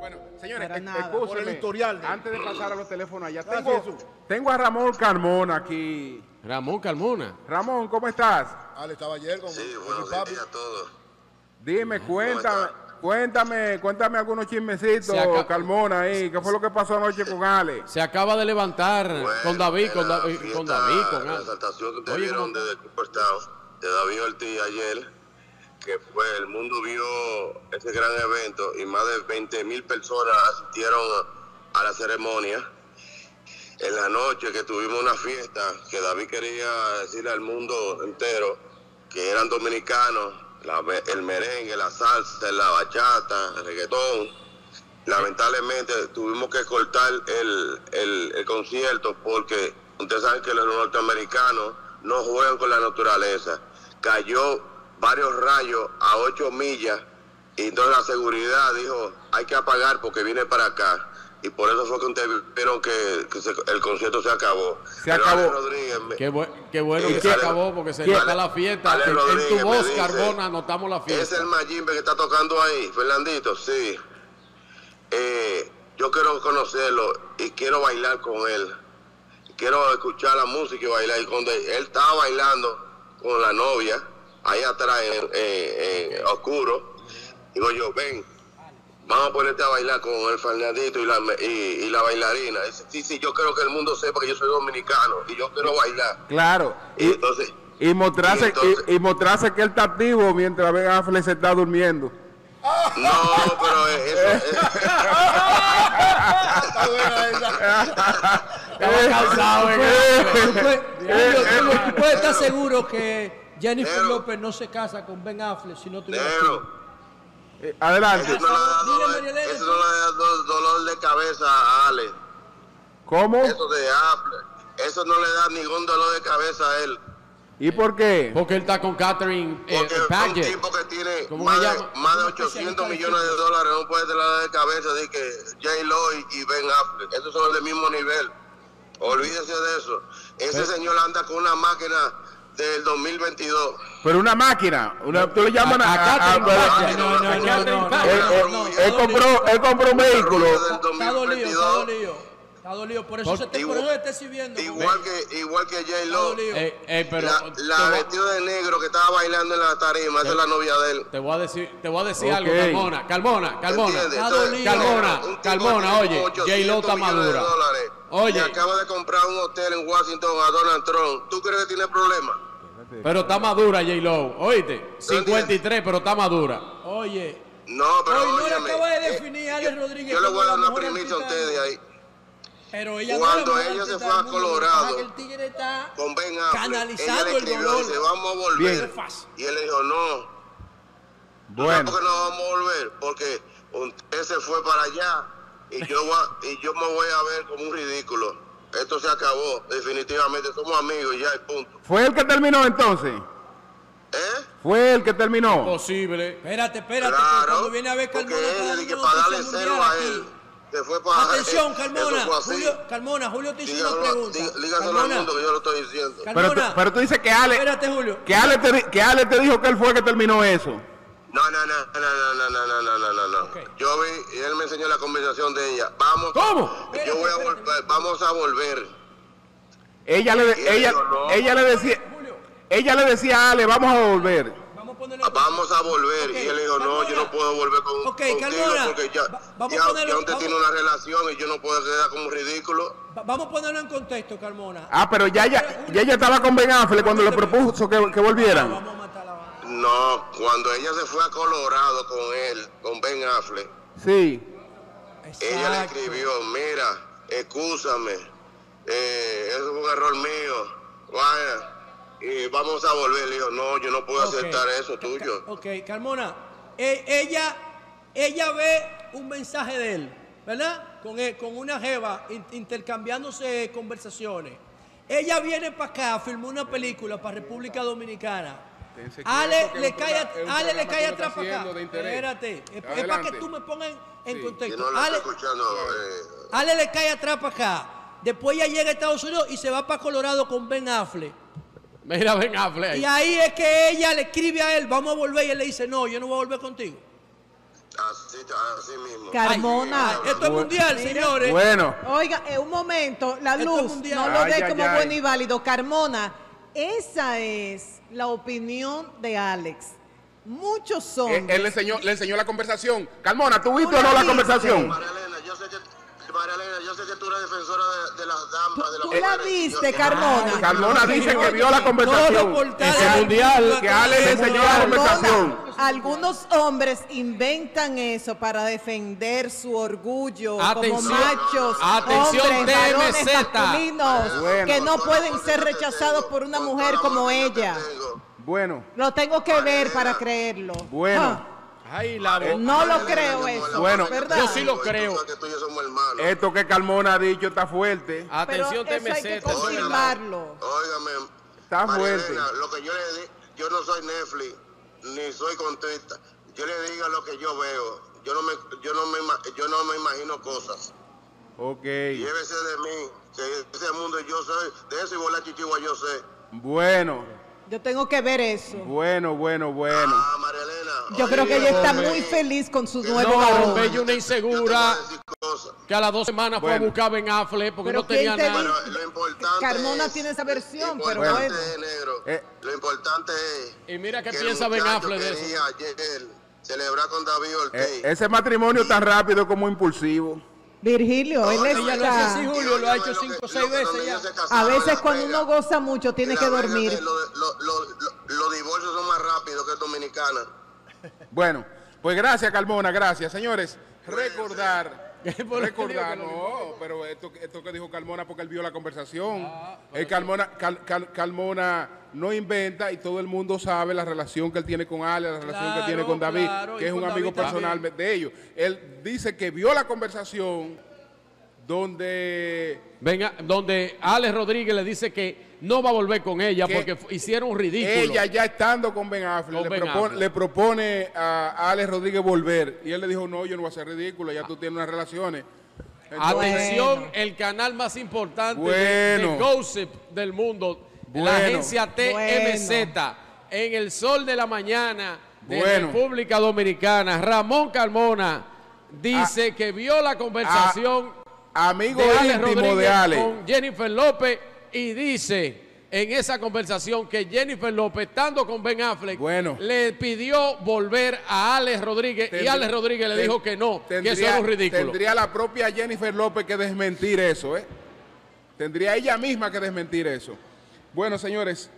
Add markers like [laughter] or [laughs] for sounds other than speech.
Bueno, señores, Para nada, por el historial de- Antes de pasar a los teléfonos allá, Gracias, tengo, Jesús. tengo a Ramón Carmona aquí. Ramón Carmona. Ramón, ¿cómo estás? Ale estaba ayer con, Sí, con mi buenos papi. días a todos. Dime, cuéntame, cuéntame, cuéntame algunos chismecitos, Carmona ahí. ¿Qué fue lo que pasó anoche con Ale? Se acaba de levantar Bueno, con David, con, fiesta, con David, con La Al. exaltación que ustedes Oye, vieron ¿cómo- desde de David Ortiz ayer, que fue, el mundo vio ese gran evento y más de 20 mil personas asistieron a la ceremonia. En la noche que tuvimos una fiesta, que David quería decirle al mundo entero que eran dominicanos, el merengue, la salsa, la bachata, el reggaetón. Lamentablemente tuvimos que cortar el, el- el concierto porque ustedes saben que los norteamericanos no juegan con la naturaleza. Cayó varios rayos a 8 millas y entonces la seguridad dijo hay que apagar porque viene para acá. Y por eso fue que ustedes vieron que, que se- el concierto se acabó. Se Pero acabó. Ale Rodríguez me- Qué, bu- qué bueno que se Ale- acabó porque se nota la fiesta. Ale En- Rodríguez tu voz, dice, Carbona, notamos la ¿Es fiesta. el Mayimbe que está tocando ahí, Fernandito? Sí. Eh, yo quiero conocerlo y quiero bailar con él. Quiero escuchar la música y bailar. Y cuando él estaba bailando con la novia, ahí atrás en, en- en oscuro, digo yo, ven, vamos a ponerte a bailar con el Fernandito y la, y, y la bailarina. Dice, sí, sí, yo quiero que el mundo sepa que yo soy dominicano y yo quiero bailar. Claro. Y Y, entonces, y mostrarse, y entonces- y, y mostrarse que él está activo mientras Ben Affleck se está durmiendo. no, pero eso... Está buena esa. Estaba cansado, Tú ¿eh? puedes- estar seguro que Jennifer. López no se casa con Ben Affleck si no tuviera. Eh, adelante. Eso no le da dolor, María Elena, eso no le da do- dolor de cabeza a Ale. ¿Cómo? Eso de Apple. Eso no le da ningún dolor de cabeza a él. ¿Y por qué? Porque él está con Catherine eh, Porque un tipo que tiene ¿Cómo más de, más de Un 800 especialista de millones de dólares. No puede tener de cabeza de que J-Lo y, y Ben Affleck. Esos son del mismo nivel. Olvídese de eso. Ese señor anda con una máquina del 2022. Pero una máquina. Una, tú le llamas A- a. No, no, no, no, no, él, no, él- no, él está compró, él compró un vehículo. Del Está dolido, está 2022. dolido. Está dolido, por eso Por- se te, igual- por eso se está exhibiendo. Igual que, igual que J-Lo. dolido. Eh, eh, pero la te, la vestida de negro que estaba bailando en la tarima, esa es la novia de él. te voy a decir, te voy a decir Ok. algo, Carmona. Carmona, Carmona. ¿Entiendes? Está Entonces, dolido. Carmona, un tipo Carmona, que oye, J-Lo 800 está madura. Oye. Y acaba de comprar un hotel en Washington a Donald Trump. ¿Tú crees que tiene problemas? Pero está madura, J-Lo. Oíste, 53, pero está madura. Oye, No, pero Hoy no le acaba de eh, definir a Alex Rodríguez Yo le voy a dar una primicia a ustedes ahí. pero ella Cuando no ella se fue a Colorado, el tigre está Con Ben Affleck. Canalizando ella le el escribió, dolor. dice, vamos a volver. Bien. Y él le dijo, no. Bueno. ¿Por qué no vamos a volver? Porque usted se fue para allá y yo, voy a- y yo me voy a ver como un ridículo. Esto se acabó, definitivamente. Somos amigos y ya, y punto. ¿Fue el que terminó entonces? ¿Eh? ¿Fue el que terminó? Posible. Espérate, espérate, Claro. cuando viene a ver Carmona él, que para darle cero a él, se fue para Atención, Eso Carmona. Julio, Carmona, Julio te hizo una pregunta. dí- dígaselo al mundo que yo lo estoy diciendo. Pero tú, Carmona, pero tú dices que Ale, espérate, Julio. que Ale, te, di- que Ale te dijo que él fue el que terminó eso. No, no, no, no, no, no, no, no, no, no, no, no. Ok. Yo vi y él me enseñó la conversación de ella. Vamos. ¿Cómo? Yo voy a volver, vamos a volver. Ella le, ella, no. ella le decía, Julio, ella le decía a Ale, vamos a volver. vamos a ponerle. Vamos a volver. Ok, y él dijo, no, yo no puedo volver con, Ok, contigo Carmona, porque ya, va- vamos a ya, ponerlo- ya usted vamos- tiene una relación y yo no puedo quedar como ridículo. Va- Vamos a ponerlo en contexto, Carmona. Ah, pero ya ella, ya ella estaba con Ben Affleck cuando le propuso que, que volvieran. Vamos a matar la vaina. No, cuando ella se fue a Colorado con él, con Ben Affleck, Sí. ella le escribió, mira, excúsame, eh, eso fue un error mío, vaya, y vamos a volver. Le dijo, no, yo no puedo aceptar eso tuyo. Ok, Carmona, e- ella, ella ve un mensaje de él, ¿verdad? Con, él- con una jeva in- intercambiándose conversaciones. Ella viene para acá, filmó una película para República Dominicana. Ale le cae, Ale le cae atrás para acá. Espérate, es, para que tú me pongas en, en Sí. Yo contexto. no la Ale, estoy escuchando. eh, Ale le cae atrás para acá. Después ella llega a Estados Unidos y se va para Colorado con Ben Affleck. Mira, Ben Affleck. Y ahí es que ella le escribe a él, vamos a volver, y él le dice, no, yo no voy a volver contigo. Así, así mismo. Carmona. Esto es mundial, Mira. señores. Bueno, Oiga, en un momento, la Esto es luz, mundial. no lo dé como ay. bueno y válido. Carmona, esa es la opinión de Alex. Muchos eh, hombres. él le enseñó, le enseñó la conversación. Carmona, ¿tú viste ¿Tú o no la la viste? conversación? María Elena, yo sé que, María Elena, yo sé que tú eres defensora de, de las damas, de las ¿Tú la viste, Carmona? Carmona dice que vio la conversación. portales Ese mundial, que Ale le enseñó la conversación. Algunos hombres inventan eso para defender su orgullo Atención, como machos, atención, hombres, varones masculinos, Bueno. que no pueden ser rechazados tengo, por una mujer como ella. Bueno, Lo tengo que ver para creerlo. Bueno. Ah, Ay, la no lo creo eso, Bueno. ¿verdad? Yo sí lo creo. Esto que Carmona ha dicho está fuerte. Atención, Pero eso hay que confirmarlo. Óigame, Está fuerte. Lo que yo le di, yo no soy Netflix, ni soy contesta. Yo le digo lo que yo veo. Yo no me, yo no me, yo no me imagino cosas. Ok. Llévese de mí, que ese mundo yo soy, de eso y volar chichigua yo sé. Bueno, Yo tengo que ver eso. bueno, bueno, bueno. Ah, María Elena. Yo creo que ella está muy feliz con su nuevo No, varón. Una insegura que a las dos semanas fue a buscar Ben Affleck porque Pero no tenía ¿quién te nada. lo importante Carmona es- tiene esa versión, lo pero importante bueno. es, negro. Eh. Lo importante es Y mira qué que piensa Ben Affleck de eso. quería ayer celebrar con David Ortiz. Eh, ese matrimonio tan rápido como impulsivo. Virgilio, él Oye, ella lo hace así, está... Julio, lo ha hecho cinco o seis veces ya. A veces cuando uno goza mucho tiene En que dormir. eh, lo- lo- lo- lo- Los divorcios son más rápidos que Dominicana. Bueno, pues gracias, Carmona, gracias. Señores, recordar. [laughs] Recordar, no, pero esto, esto que dijo Carmona porque él vio la conversación. El Carmona, Cal- Cal- Carmona no inventa y todo el mundo sabe la relación que él tiene con Ale, la relación que tiene con David, claro, que es un amigo personal también. de ellos. Él dice que vio la conversación donde Venga, donde Alex Rodríguez le dice que no va a volver con ella Que porque hicieron un ridículo. ella ya estando con Ben Affleck, Con le, Ben propone, Affleck. le propone a Alex Rodríguez volver. Y él le dijo, no, yo no voy a ser ridículo, ya tú tienes unas relaciones. Entonces, Atención, Bueno. el canal más importante de- de, Bueno. gossip del mundo, Bueno. la agencia TMZ, en el sol de la mañana de Bueno. República Dominicana. Ramón Carmona dice que vio la conversación amigo de Alex íntimo Rodríguez de Ale. con Jennifer López y dice en esa conversación que Jennifer López, estando con Ben Affleck, bueno, le pidió volver a Alex Rodríguez y Alex Rodríguez le dijo que no, tendría, que eso era un ridículo. Tendría la propia Jennifer López que desmentir eso, ¿eh? Tendría ella misma que desmentir eso. Bueno, señores.